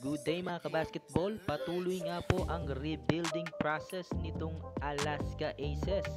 Good day mga kabasketball, patuloy nga po ang rebuilding process nitong Alaska Aces.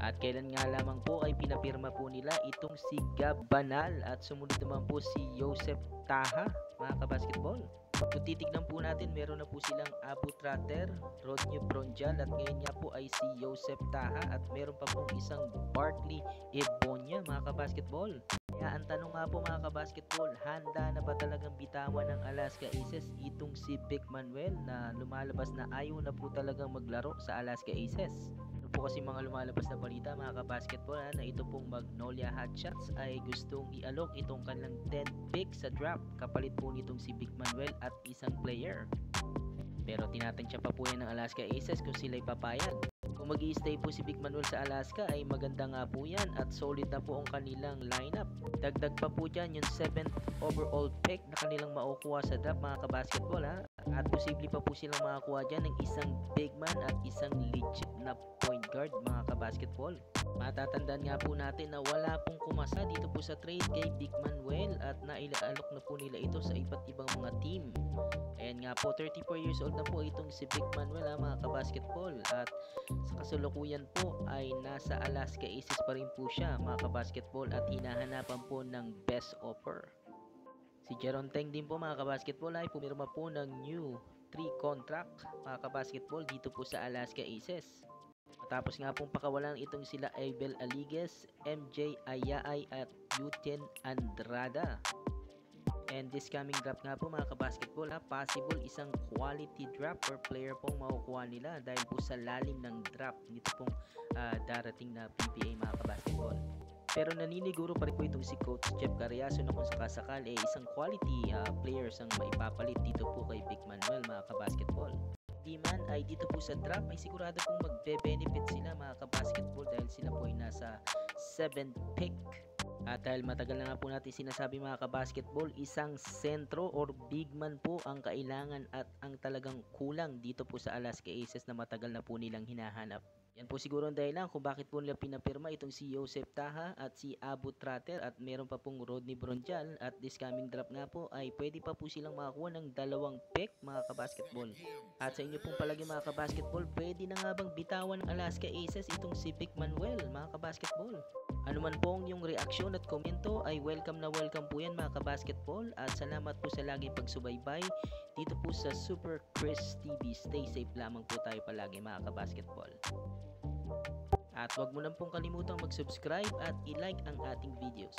At kailan nga lamang po ay pinapirma po nila itong si Gab Banal at sumunod naman po si Joseph Taha mga kabasketball. Kung titignan po natin, meron na po silang Abu Trater, Rodney Bronjal at ngayon nga po ay si Joseph Taha at meron pa pong isang Bartley Ebonia mga kabasketball. Kaya ang tanong nga po mga kabasketball, handa na ba talagang bitawan ng Alaska Aces itong si Vic Manuel na lumalabas na ayaw na po talagang maglaro sa Alaska Aces? Ano po kasi mga lumalabas na balita mga kabasketball ha, na ito pong Magnolia Hotshots ay gustong i-alok itong kanilang 10 pick sa draft kapalit po nitong si Vic Manuel at isang player. Pero tinatansya pa po yan ng Alaska Aces kung sila'y papayag. Kung mag stay po si Big Manuel sa Alaska ay maganda nga po yan at solid na po ang kanilang lineup. Dagdag pa po dyan yung 7th overall pick na kanilang makukuha sa draft mga kabasketball ha. At posible pa po silang makakuha dyan ng isang big man at isang legit na point guard mga kabasketball. Matatandaan nga po natin na wala pong kumasa dito po sa trade kay Big Manuel at nailaalok na po nila ito sa iba't ibang mga team. Ayan nga po, 34 years old na po itong si Big Manuel ha, mga kabasketball. At sa kasalukuyan po ay nasa Alaska Aces pa rin po siya mga kabasketball at hinahanapan po ng best offer. Si Jeron Teng din po mga kabasketball ay pumirma po ng new 3 contract mga kabasketball dito po sa Alaska Aces. Matapos nga pong pakawalan itong sila Abel Aliguez, MJ Ayaay at Yuten Andrada. And this coming draft nga po mga kabasketball ha, possible isang quality draft or player pong makukuha nila dahil po sa lalim ng draft nito pong ah, darating na PBA mga kabasketball. Pero naniniguro pa rin po itong si Coach Jeff Carriazo na kung sakasakal eh isang quality ah, players ang maipapalit dito po kay Big Manuel mga kabasketball. Di man ay dito po sa draft ay sigurado pong magbe-benefit sila mga kabasketball dahil sila po ay nasa 7th pick at dahil matagal na nga po natin sinasabi mga kabasketball, isang sentro or big man po ang kailangan at ang talagang kulang dito po sa Alaska Aces na matagal na po nilang hinahanap. Yan po siguro ang dahilan kung bakit po nila pinapirma itong si Joseph Taha at si Abu Trater at meron pa pong Rodney Bronjal at this coming draft nga po ay pwede pa po silang makakuha ng dalawang pick mga kabasketball. At sa inyo pong palagi mga kabasketball, pwede na nga bang bitawan ng Alaska Aces itong si Vic Manuel mga kabasketball? Ano man po ang inyong reaksyon at komento ay welcome na welcome po yan mga kabasketball at salamat po sa laging pagsubaybay dito po sa Super Chris TV. Stay safe lamang po tayo palagi mga kabasketball. At huwag mo na pong kalimutang mag-subscribe at i-like ang ating videos.